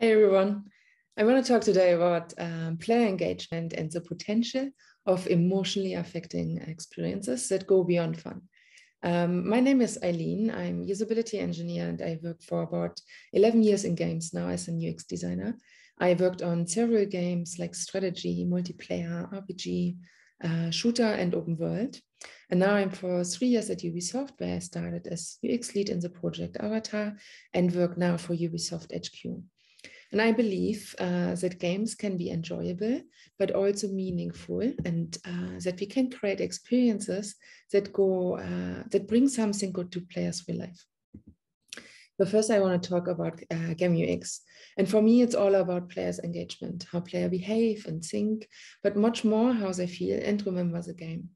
Hey everyone. I want to talk today about um, player engagement and the potential of emotionally affecting experiences that go beyond fun. Um, my name is Eileen. I'm usability engineer and I work for about 11 years in games now as a UX designer. I worked on several games like strategy, multiplayer, RPG, uh, shooter, and open world. And now I'm for three years at Ubisoft, where I started as UX lead in the project Avatar and work now for Ubisoft HQ. And I believe uh, that games can be enjoyable, but also meaningful, and uh, that we can create experiences that go uh, that bring something good to players' real life. But first, I want to talk about uh, game UX. And for me, it's all about players' engagement, how players behave and think, but much more how they feel and remember the game.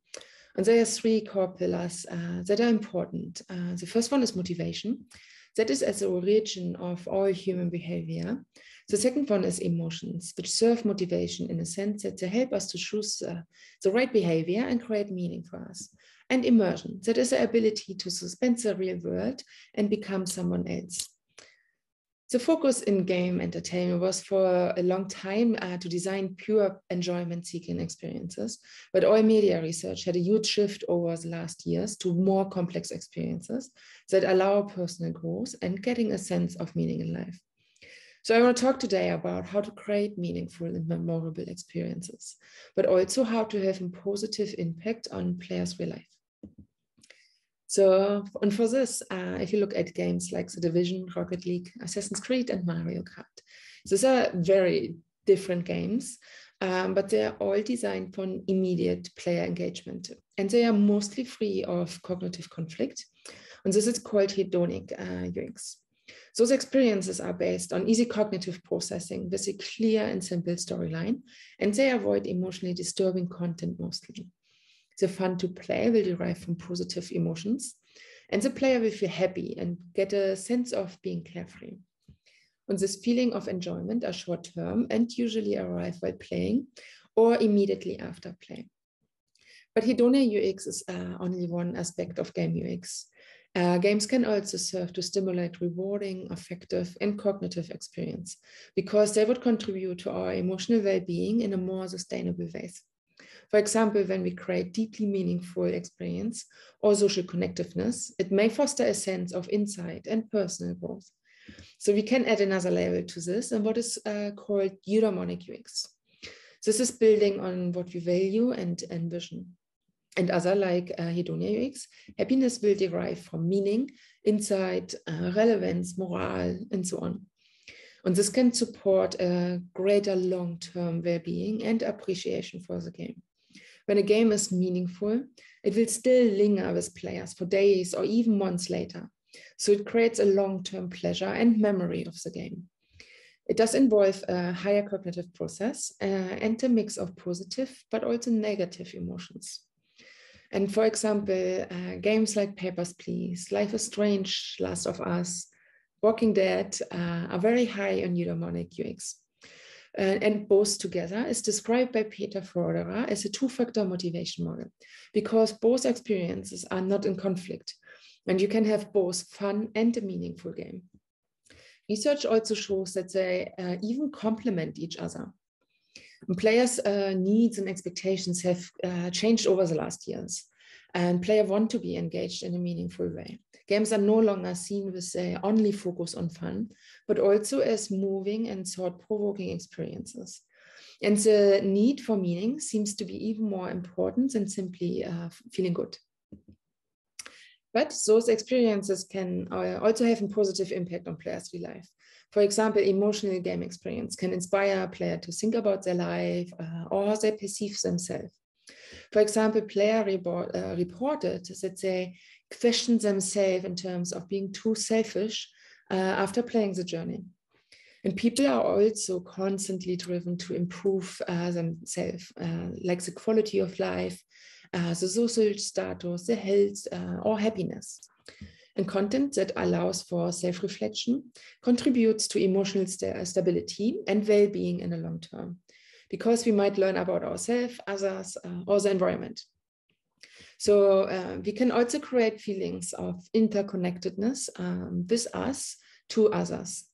And there are three core pillars uh, that are important. Uh, the first one is motivation. That is at the origin of all human behavior. The second one is emotions, which serve motivation in a sense that they help us to choose uh, the right behavior and create meaning for us. And immersion, that is the ability to suspend the real world and become someone else. The focus in game entertainment was for a long time uh, to design pure enjoyment seeking experiences, but all media research had a huge shift over the last years to more complex experiences that allow personal growth and getting a sense of meaning in life. So I want to talk today about how to create meaningful and memorable experiences, but also how to have a positive impact on players' real life. So, and for this, uh, if you look at games like The Division, Rocket League, Assassin's Creed, and Mario Kart, these are very different games, um, but they are all designed for an immediate player engagement. And they are mostly free of cognitive conflict. And this is called hedonic uh, UX. Those experiences are based on easy cognitive processing with a clear and simple storyline, and they avoid emotionally disturbing content mostly. The fun to play will derive from positive emotions, and the player will feel happy and get a sense of being carefree. And this feeling of enjoyment are short term and usually arrive while playing or immediately after play. But Hedonia UX is uh, only one aspect of game UX. Uh, games can also serve to stimulate rewarding, affective, and cognitive experience because they would contribute to our emotional well being in a more sustainable ways. For example, when we create deeply meaningful experience or social connectiveness, it may foster a sense of insight and personal growth. So we can add another level to this and what is uh, called eudaimonic UX. This is building on what we value and envision. And other like uh, hedonia UX, happiness will derive from meaning, insight, uh, relevance, morale, and so on. And this can support a greater long-term well-being and appreciation for the game. When a game is meaningful, it will still linger with players for days or even months later. So it creates a long-term pleasure and memory of the game. It does involve a higher cognitive process uh, and a mix of positive but also negative emotions. And for example, uh, games like Papers, Please, Life is Strange, Last of Us, Walking Dead uh, are very high on eudaimonic UX uh, and both together is described by Peter Vorderer as a two-factor motivation model because both experiences are not in conflict and you can have both fun and a meaningful game. Research also shows that they uh, even complement each other. And players' uh, needs and expectations have uh, changed over the last years and players want to be engaged in a meaningful way. Games are no longer seen with a only focus on fun, but also as moving and thought-provoking experiences. And the need for meaning seems to be even more important than simply uh, feeling good. But those experiences can uh, also have a positive impact on players' real life. For example, emotional game experience can inspire a player to think about their life uh, or how they perceive themselves. For example, player report, uh, reported that they question themselves in terms of being too selfish uh, after playing the journey. And people are also constantly driven to improve uh, themselves, uh, like the quality of life, uh, the social status, the health, uh, or happiness. And content that allows for self reflection contributes to emotional st stability and well being in the long term because we might learn about ourselves, others, uh, or the environment. So uh, we can also create feelings of interconnectedness um, with us to others.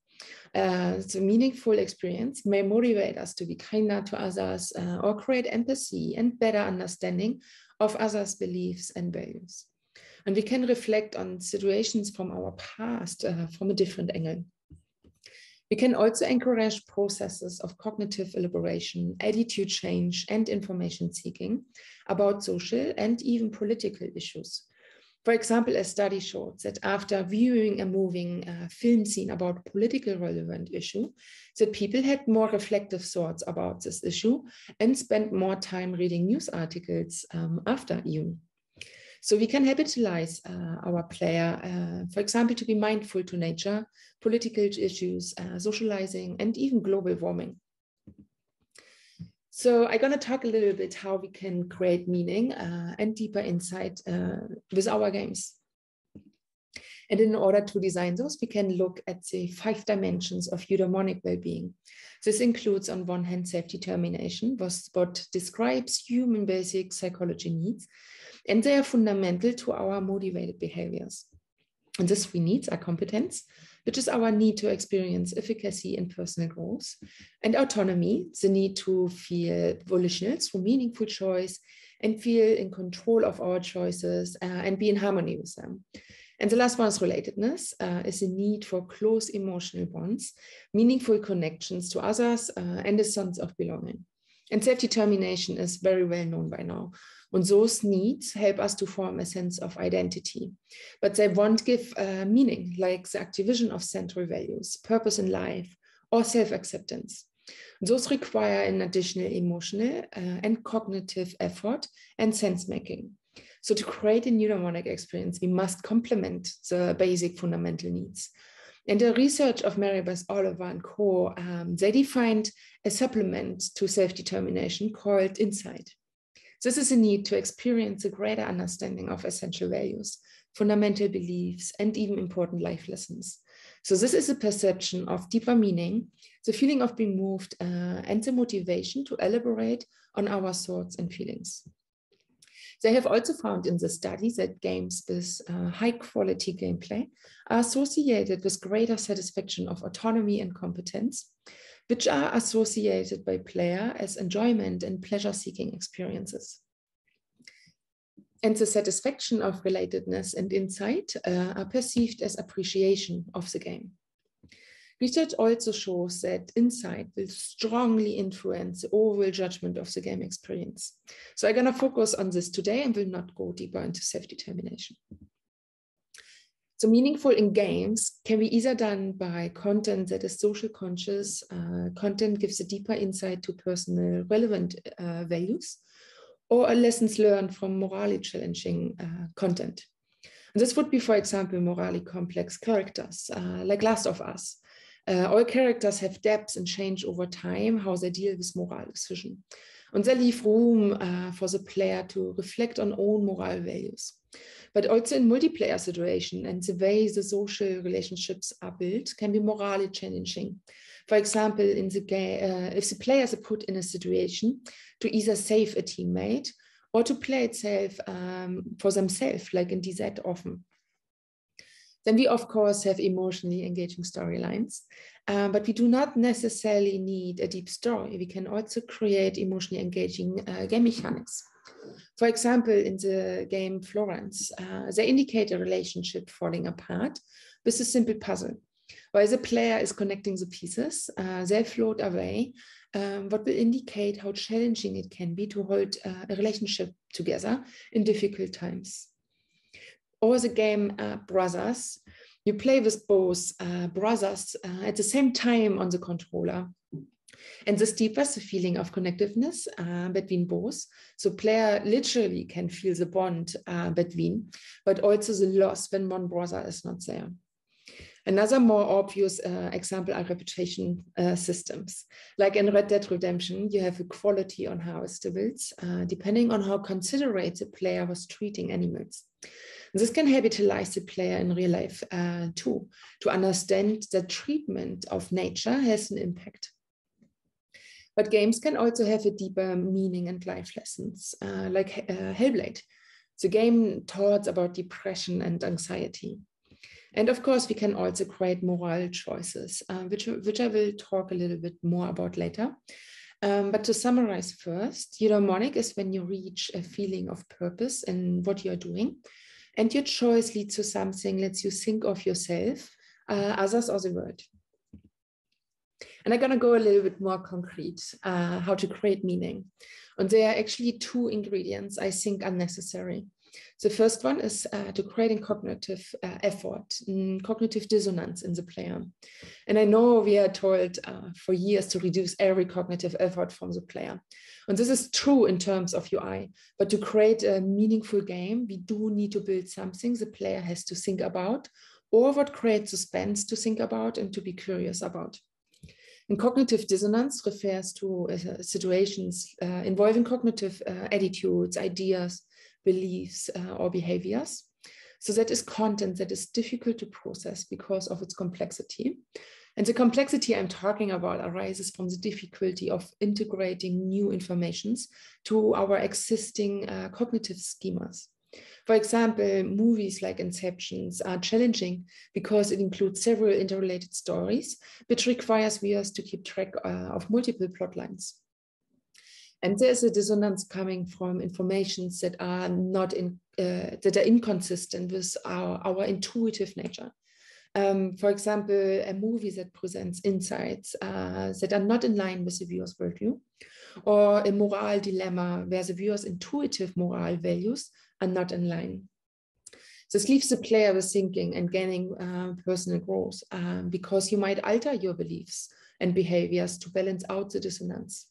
Uh, the meaningful experience may motivate us to be kinder to others uh, or create empathy and better understanding of others' beliefs and values. And we can reflect on situations from our past uh, from a different angle. We can also encourage processes of cognitive elaboration, attitude change, and information seeking about social and even political issues. For example, a study showed that after viewing a moving uh, film scene about political relevant issue, that people had more reflective thoughts about this issue and spent more time reading news articles um, after even. So we can habitualize uh, our player, uh, for example, to be mindful to nature, political issues, uh, socializing, and even global warming. So I'm going to talk a little bit how we can create meaning uh, and deeper insight uh, with our games. And in order to design those, we can look at the five dimensions of eudaimonic well-being. This includes, on one hand, self-determination, what describes human basic psychology needs, and they are fundamental to our motivated behaviors. And these three needs are competence, which is our need to experience efficacy in personal growth, and autonomy, the need to feel volitional through meaningful choice and feel in control of our choices uh, and be in harmony with them. And the last one is relatedness, uh, is a need for close emotional bonds, meaningful connections to others, uh, and a sense of belonging. And self-determination is very well known by now. And those needs help us to form a sense of identity. But they won't give uh, meaning, like the activation of central values, purpose in life, or self-acceptance. Those require an additional emotional uh, and cognitive effort and sense making. So to create a eudaimonic experience, we must complement the basic fundamental needs. In the research of Mary-Beth Oliver and co, um, they defined a supplement to self-determination called insight. This is a need to experience a greater understanding of essential values, fundamental beliefs, and even important life lessons. So this is a perception of deeper meaning, the feeling of being moved, uh, and the motivation to elaborate on our thoughts and feelings. They have also found in the study that games with uh, high quality gameplay are associated with greater satisfaction of autonomy and competence, which are associated by player as enjoyment and pleasure seeking experiences. And the satisfaction of relatedness and insight uh, are perceived as appreciation of the game. Research also shows that insight will strongly influence the overall judgment of the game experience. So I'm going to focus on this today and will not go deeper into self-determination. So meaningful in games can be either done by content that is social conscious, uh, content gives a deeper insight to personal relevant uh, values, or lessons learned from morally challenging uh, content. And this would be, for example, morally complex characters, uh, like Last of Us, uh, all characters have depth and change over time, how they deal with moral decision. And they leave room uh, for the player to reflect on own moral values. But also in multiplayer situation and the way the social relationships are built can be morally challenging. For example, in the game, uh, if the players are put in a situation to either save a teammate or to play itself um, for themselves, like in DZ often. Then we, of course, have emotionally engaging storylines, um, but we do not necessarily need a deep story. We can also create emotionally engaging uh, game mechanics. For example, in the game Florence, uh, they indicate a relationship falling apart with a simple puzzle. While the player is connecting the pieces, uh, they float away, um, what will indicate how challenging it can be to hold uh, a relationship together in difficult times or the game uh, Brothers. You play with both uh, brothers uh, at the same time on the controller. And this deepens the feeling of connectiveness uh, between both. So player literally can feel the bond uh, between, but also the loss when one brother is not there. Another more obvious uh, example are reputation uh, systems. Like in Red Dead Redemption, you have equality on harvestables, uh, depending on how considerate the player was treating animals. This can habitualize the player in real life uh, too, to understand that treatment of nature has an impact. But games can also have a deeper meaning and life lessons, uh, like uh, Hellblade. The game taught about depression and anxiety. And of course, we can also create moral choices, uh, which, which I will talk a little bit more about later. Um, but to summarize first, eudaimonic is when you reach a feeling of purpose in what you're doing, and your choice leads to something, lets you think of yourself, uh, others, or the world. And I'm going to go a little bit more concrete uh, how to create meaning. And there are actually two ingredients I think are necessary. The first one is uh, to create a cognitive uh, effort, mm, cognitive dissonance in the player. And I know we are told uh, for years to reduce every cognitive effort from the player. And this is true in terms of UI, but to create a meaningful game, we do need to build something the player has to think about or what creates suspense to think about and to be curious about. And cognitive dissonance refers to uh, situations uh, involving cognitive uh, attitudes, ideas, beliefs, uh, or behaviors. So that is content that is difficult to process because of its complexity. And the complexity I'm talking about arises from the difficulty of integrating new informations to our existing uh, cognitive schemas. For example, movies like Inceptions are challenging because it includes several interrelated stories, which requires viewers to keep track uh, of multiple plot lines. And there's a dissonance coming from informations that are not in, uh, that are inconsistent with our, our intuitive nature. Um, for example, a movie that presents insights uh, that are not in line with the viewer's worldview, or a moral dilemma where the viewer's intuitive moral values are not in line. This leaves the player with thinking and gaining uh, personal growth um, because you might alter your beliefs and behaviors to balance out the dissonance.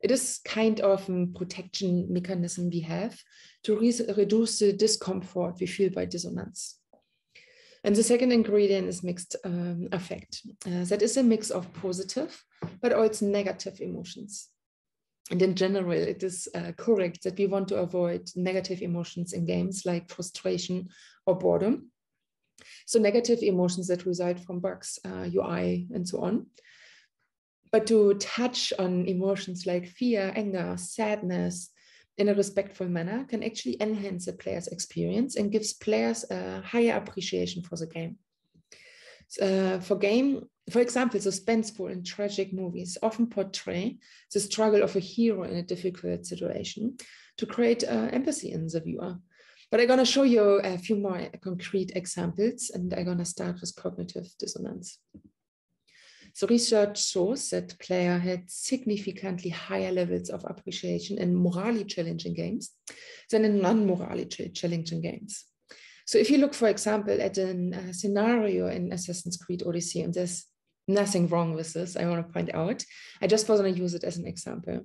It is kind of a protection mechanism we have to re reduce the discomfort we feel by dissonance. And the second ingredient is mixed um, affect. Uh, that is a mix of positive, but also negative emotions. And in general, it is uh, correct that we want to avoid negative emotions in games like frustration or boredom. So negative emotions that result from bugs, uh, UI, and so on but to touch on emotions like fear, anger, sadness in a respectful manner can actually enhance the player's experience and gives players a higher appreciation for the game. Uh, for game, for example, suspenseful and tragic movies often portray the struggle of a hero in a difficult situation to create uh, empathy in the viewer. But I'm going to show you a few more concrete examples, and I'm going to start with cognitive dissonance. So research shows that player had significantly higher levels of appreciation in morally challenging games than in non-morally challenging games. So if you look, for example, at a uh, scenario in Assassin's Creed Odyssey, and there's nothing wrong with this, I want to point out, I just want to use it as an example.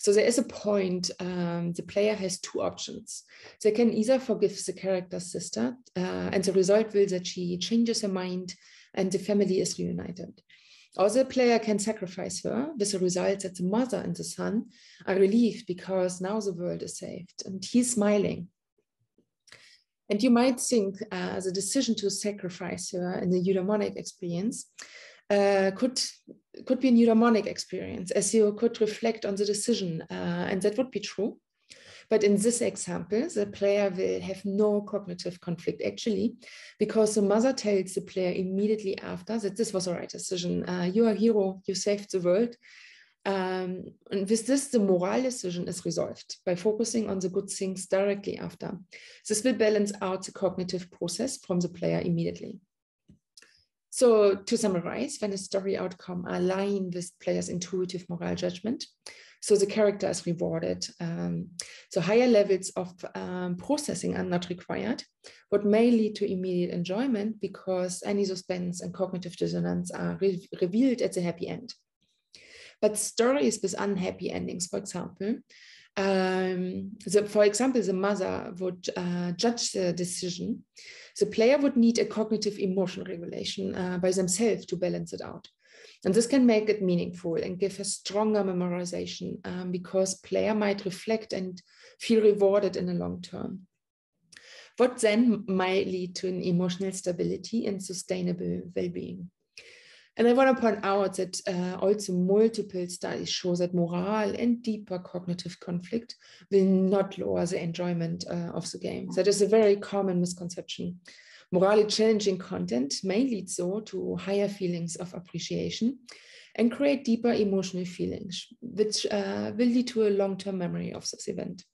So there is a point, um, the player has two options. They can either forgive the character's sister, uh, and the result will that she changes her mind and the family is reunited. Or the player can sacrifice her with the result that the mother and the son are relieved because now the world is saved and he's smiling. And you might think uh, the decision to sacrifice her in the eudaimonic experience uh, could, could be a eudaimonic experience as you could reflect on the decision uh, and that would be true. But in this example, the player will have no cognitive conflict actually, because the mother tells the player immediately after that this was the right decision. Uh, you are a hero, you saved the world. Um, and with this, the moral decision is resolved by focusing on the good things directly after. This will balance out the cognitive process from the player immediately. So to summarize, when a story outcome align with player's intuitive moral judgment, so the character is rewarded. Um, so higher levels of um, processing are not required, but may lead to immediate enjoyment because any suspense and cognitive dissonance are re revealed at the happy end. But stories with unhappy endings, for example, um, the, for example, the mother would uh, judge the decision. The player would need a cognitive emotion regulation uh, by themselves to balance it out. And this can make it meaningful and give a stronger memorization um, because player might reflect and feel rewarded in the long term. What then might lead to an emotional stability and sustainable well-being. And I want to point out that uh, also multiple studies show that morale and deeper cognitive conflict will not lower the enjoyment uh, of the game. That is a very common misconception. Morally challenging content may lead so to higher feelings of appreciation and create deeper emotional feelings, which uh, will lead to a long-term memory of this event.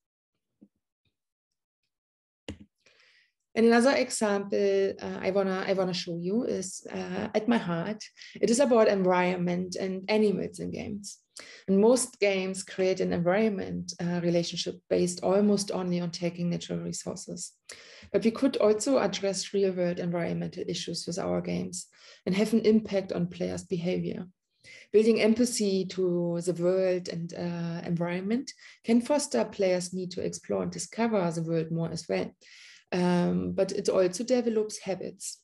And another example uh, I wanna I wanna show you is uh, at my heart. It is about environment and animals in games. And most games create an environment uh, relationship based almost only on taking natural resources. But we could also address real world environmental issues with our games and have an impact on players' behavior. Building empathy to the world and uh, environment can foster players' need to explore and discover the world more as well. Um, but it also develops habits.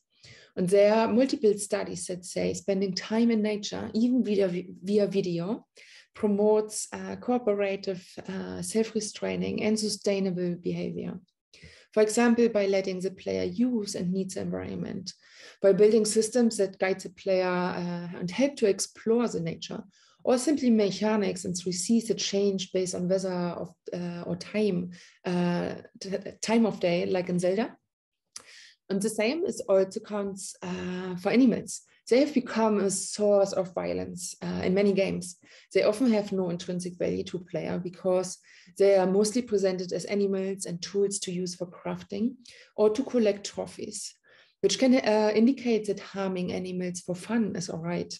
And there are multiple studies that say spending time in nature, even via, via video, promotes uh, cooperative, uh, self restraining, and sustainable behavior. For example, by letting the player use and need the environment, by building systems that guide the player uh, and help to explore the nature, or simply mechanics and receive the change based on weather of, uh, or time, uh, time of day, like in Zelda. And the same is also counts uh, for animals. They have become a source of violence uh, in many games. They often have no intrinsic value to player because they are mostly presented as animals and tools to use for crafting or to collect trophies, which can uh, indicate that harming animals for fun is all right.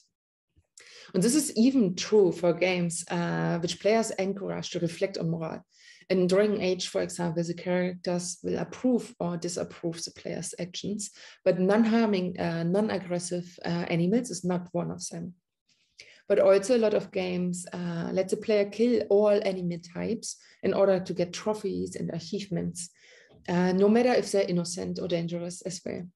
And this is even true for games uh, which players encourage to reflect on moral. In Dragon Age, for example, the characters will approve or disapprove the player's actions, but non-harming, uh, non-aggressive uh, animals is not one of them. But also a lot of games uh, let the player kill all animal types in order to get trophies and achievements, uh, no matter if they're innocent or dangerous as well.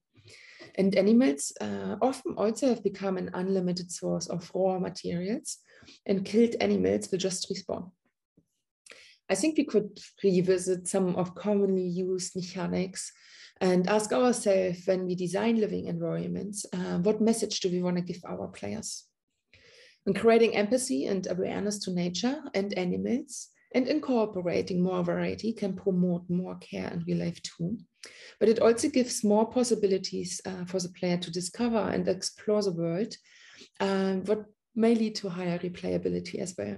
And animals uh, often also have become an unlimited source of raw materials, and killed animals will just respawn. I think we could revisit some of commonly used mechanics and ask ourselves when we design living environments, uh, what message do we want to give our players? And creating empathy and awareness to nature and animals and incorporating more variety can promote more care and real life too. But it also gives more possibilities uh, for the player to discover and explore the world, uh, what may lead to higher replayability as well.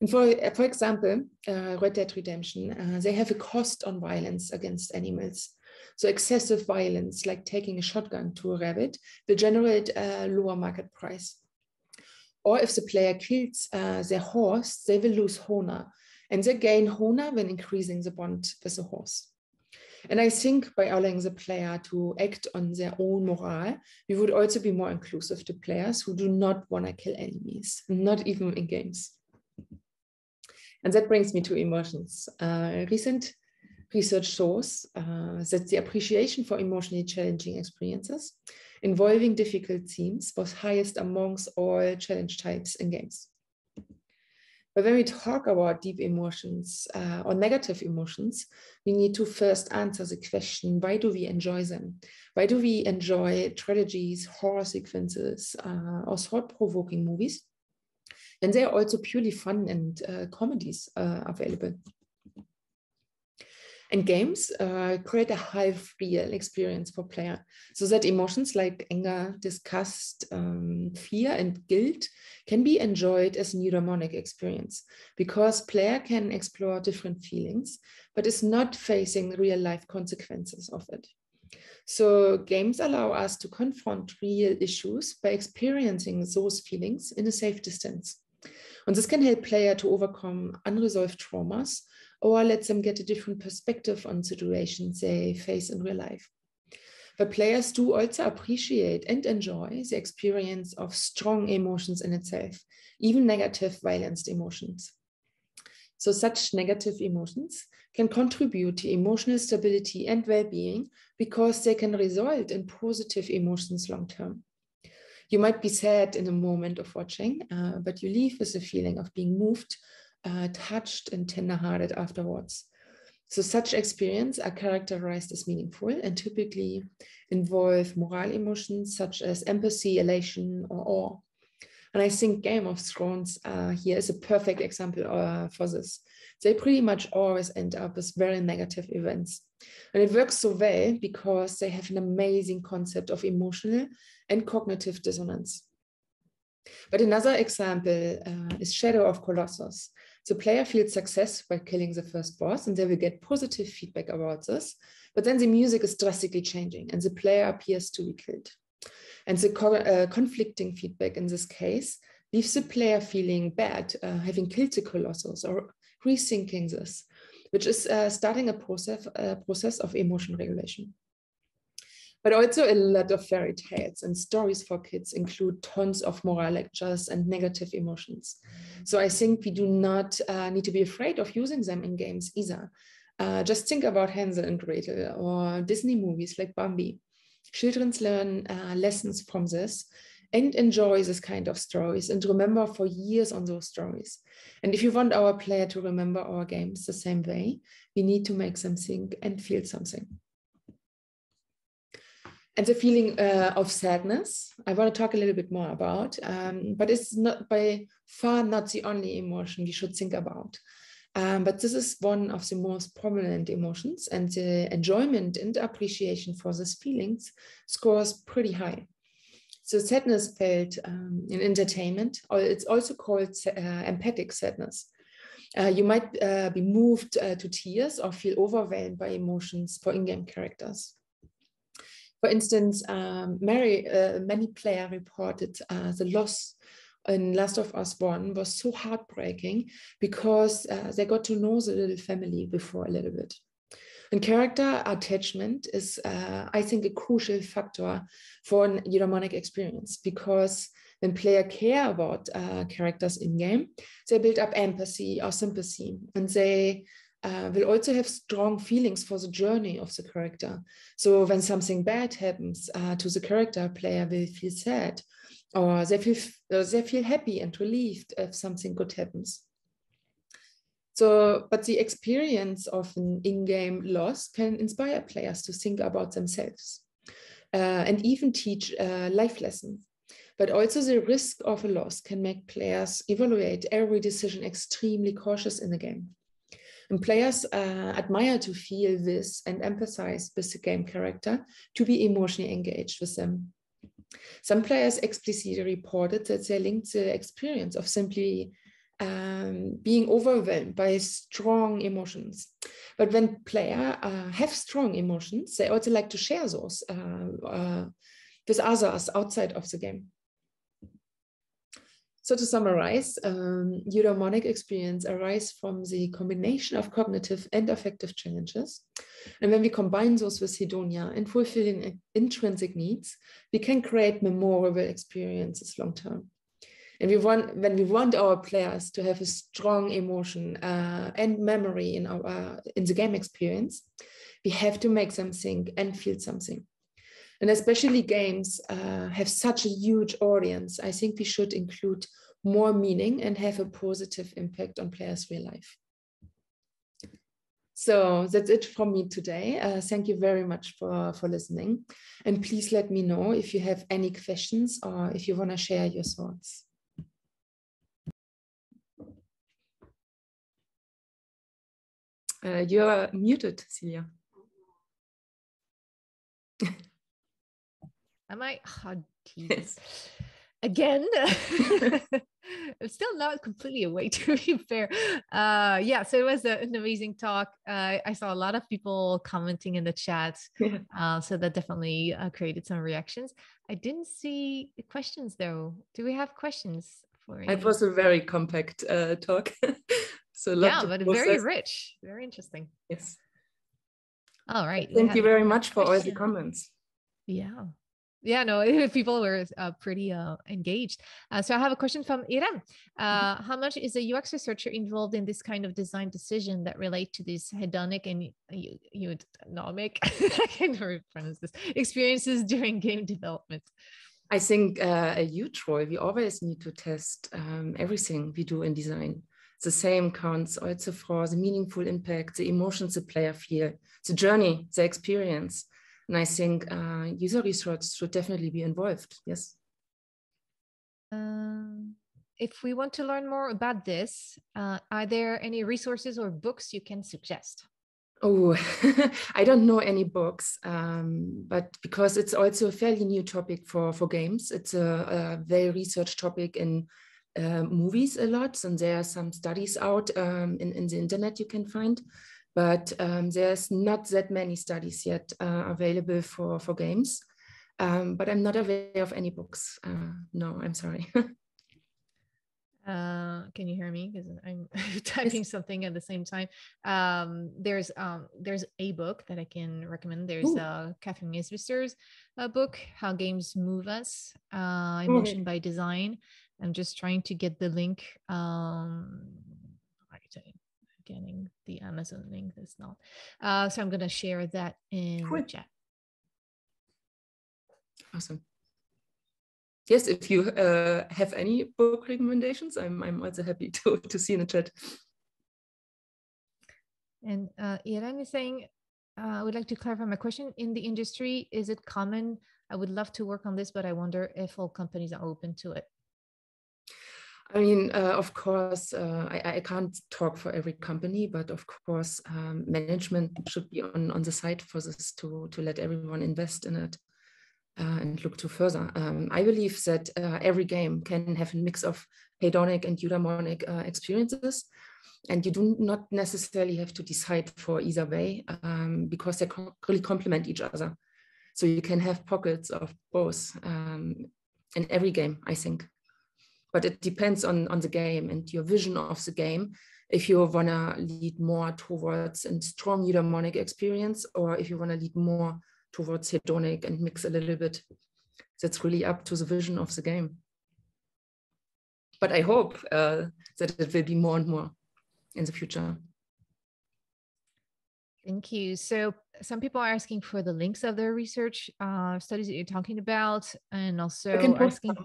And for, for example, uh, Red Dead Redemption, uh, they have a cost on violence against animals. So excessive violence, like taking a shotgun to a rabbit, will generate a lower market price. Or if the player kills uh, their horse, they will lose honor. And they gain honor when increasing the bond with the horse. And I think by allowing the player to act on their own morale, we would also be more inclusive to players who do not want to kill enemies, not even in games. And that brings me to emotions. Uh, recent research shows uh, that the appreciation for emotionally challenging experiences involving difficult themes was highest amongst all challenge types in games. But when we talk about deep emotions uh, or negative emotions, we need to first answer the question why do we enjoy them? Why do we enjoy tragedies, horror sequences, uh, or thought provoking movies? And there are also purely fun and uh, comedies uh, available. And games uh, create a high real experience for player, so that emotions like anger, disgust, um, fear, and guilt can be enjoyed as eudaimonic experience because player can explore different feelings, but is not facing real life consequences of it. So games allow us to confront real issues by experiencing those feelings in a safe distance. And this can help player to overcome unresolved traumas or let them get a different perspective on situations they face in real life. But players do also appreciate and enjoy the experience of strong emotions in itself, even negative, violenced emotions. So, such negative emotions can contribute to emotional stability and well being because they can result in positive emotions long term. You might be sad in a moment of watching, uh, but you leave with a feeling of being moved uh, touched and tenderhearted afterwards. So such experiences are characterized as meaningful and typically involve moral emotions such as empathy, elation, or awe. And I think Game of Thrones uh, here is a perfect example uh, for this. they pretty much always end up with very negative events. And it works so well because they have an amazing concept of emotional and cognitive dissonance. But another example uh, is Shadow of Colossus. The player feels success by killing the first boss, and they will get positive feedback about this. But then the music is drastically changing, and the player appears to be killed. And the co uh, conflicting feedback in this case leaves the player feeling bad, uh, having killed the Colossus, or rethinking this, which is uh, starting a process, a process of emotion regulation. But also a lot of fairy tales and stories for kids include tons of moral lectures and negative emotions. So I think we do not uh, need to be afraid of using them in games either. Uh, just think about Hansel and Gretel or Disney movies like Bambi. Children learn uh, lessons from this and enjoy this kind of stories and remember for years on those stories. And if you want our player to remember our games the same way, we need to make them think and feel something. And the feeling uh, of sadness, I want to talk a little bit more about, um, but it's not by far not the only emotion we should think about. Um, but this is one of the most prominent emotions, and the enjoyment and appreciation for these feelings scores pretty high. So sadness felt um, in entertainment, or it's also called uh, empathic sadness. Uh, you might uh, be moved uh, to tears or feel overwhelmed by emotions for in-game characters. For instance, um, Mary, uh, many player reported uh, the loss in Last of Us 1 was so heartbreaking because they got to know the little family before a little bit. And character attachment is, uh, I think, a crucial factor for an eudaimonic experience because when players care about uh, characters in game, they build up empathy or sympathy, and they uh, will also have strong feelings for the journey of the character. So when something bad happens uh, to the character, player will feel sad, or they feel they feel happy and relieved if something good happens. So, but the experience of an in-game loss can inspire players to think about themselves uh, and even teach uh, life lessons. But also the risk of a loss can make players evaluate every decision extremely cautious in the game. And players uh, admire to feel this and empathize with the game character to be emotionally engaged with them. Some players explicitly reported that they linked the experience of simply um, being overwhelmed by strong emotions. But when players uh, have strong emotions, they also like to share those uh, uh, with others outside of the game. So to summarize, um, eudaimonic experience arises from the combination of cognitive and affective challenges. And when we combine those with hedonia and fulfilling intrinsic needs, we can create memorable experiences long term. And we want when we want our players to have a strong emotion uh, and memory in our uh, in the game experience, we have to make them think and feel something. And especially games uh, have such a huge audience. I think we should include more meaning and have a positive impact on players' real life. So that's it from me today. Uh, thank you very much for, for listening. And please let me know if you have any questions or if you want to share your thoughts. Uh, you're muted, Celia. Am I? Oh, Jesus. Again, I'm still not completely awake to be fair. Uh, yeah, so it was a, an amazing talk. Uh, I saw a lot of people commenting in the chat, yeah. uh, so that definitely uh, created some reactions. I didn't see questions though. Do we have questions for? you? It was a very compact uh, talk. So yeah, but process. very rich, very interesting. Yes. All right. Thank you very much for all the comments. Yeah. Yeah, no, people were uh, pretty uh, engaged. Uh, so I have a question from Irem. Uh, mm-hmm. How much is a UX researcher involved in this kind of design decision that relate to these hedonic and eudaimonic, I can't pronounce this, experiences during game development? I think uh, a huge role. We always need to test um, everything we do in design the same counts also for the meaningful impact, the emotions the player feel, the journey, the experience. And I think uh, user research should definitely be involved. Yes. Um, if we want to learn more about this, uh, are there any resources or books you can suggest? Oh, I don't know any books, um, but because it's also a fairly new topic for, for games, it's a, a very research topic in uh, movies a lot, and there are some studies out um, in, in the internet you can find, but um, there's not that many studies yet uh, available for, for games. Um, but I'm not aware of any books. Uh, no, I'm sorry. Uh, can you hear me? Because I'm typing something at the same time. Um, there's um, there's a book that I can recommend. There's Ooh. uh, Katherine Isbister's uh, book, How Games Move Us, uh, Emotion by Design. I'm just trying to get the link. Getting the Amazon link. That's not. Uh, so I'm going to share that in cool. the chat. Awesome yes, if you uh, have any book recommendations, I'm, I'm also happy to, to see in the chat. And uh, Irene is saying, uh, I would like to clarify my question. In the industry, is it common? I would love to work on this, but I wonder if all companies are open to it. I mean, uh, of course, uh, I, I, can't talk for every company, but of course, um, management should be on, on the side for this to, to let everyone invest in it uh, and look to further. Um, I believe that uh, every game can have a mix of hedonic and eudaimonic uh, experiences. And you do not necessarily have to decide for either way um, because they co really complement each other. So you can have pockets of both um, in every game, I think. But it depends on, on the game and your vision of the game. If you want to lead more towards a strong eudaimonic experience, or if you want to lead more towards hedonic and mix a little bit. That's really up to the vision of the game. But I hope uh, that it will be more and more in the future. Thank you. So some people are asking for the links of their research uh, studies that you're talking about, and also asking.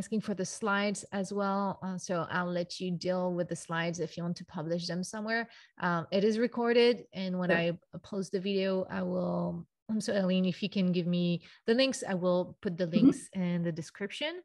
Asking for the slides as well. Uh, so I'll let you deal with the slides if you want to publish them somewhere. Um, it is recorded, and when. I post the video, I will um, so Aline, if you can give me the links, I will put the mm-hmm. links mm-hmm. in the description.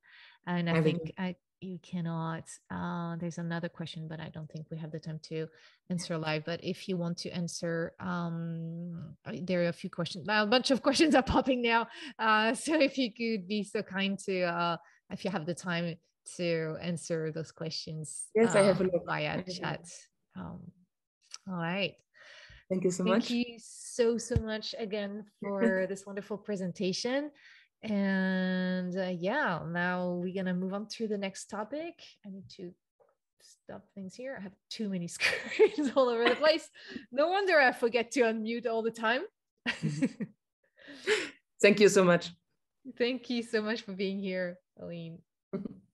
And I, I think I, you cannot. Uh, there's another question, but I don't think we have the time to answer live. But if you want to answer, um, there are a few questions. A bunch of questions are popping now. Uh, so if you could be so kind to, uh, if you have the time to answer those questions. Yes, I have a um, look via chat. Um, all right. Thank you so Thank much. Thank you so, so much again for this wonderful presentation. And uh, yeah, now we're going to move on to the next topic. I need to stop things here. I have too many screens all over the place. No wonder I forget to unmute all the time. Thank you so much. Thank you so much for being here, Aline.